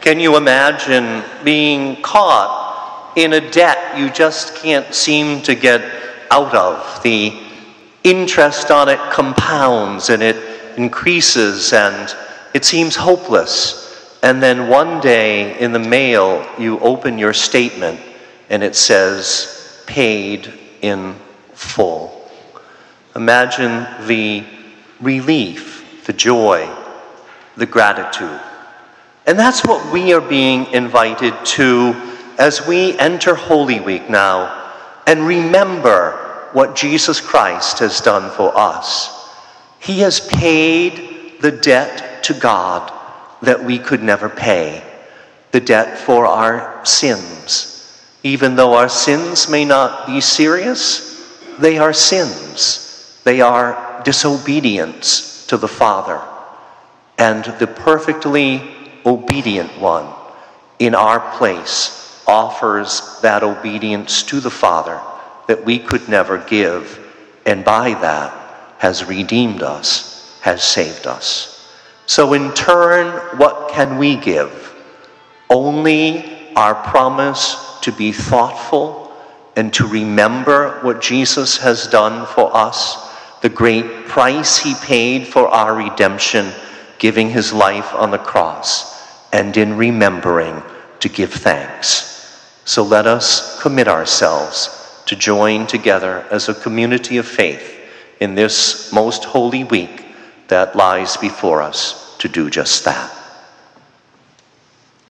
Can you imagine being caught in a debt you just can't seem to get out of? The interest on it compounds and it increases and it seems hopeless. And then one day in the mail, you open your statement and it says, paid in full. Imagine the relief, the joy, the gratitude. And that's what we are being invited to as we enter Holy Week now and remember what Jesus Christ has done for us. He has paid the debt to God that we could never pay, the debt for our sins. Even though our sins may not be serious, they are sins. They are disobedience to the Father. And the perfectly obedient one in our place offers that obedience to the Father that we could never give, and by that has redeemed us, has saved us. So, in turn, what can we give? Only our promise to be thoughtful and to remember what Jesus has done for us, the great price he paid for our redemption, giving his life on the cross, and in remembering to give thanks. So let us commit ourselves to join together as a community of faith in this most holy week that lies before us to do just that.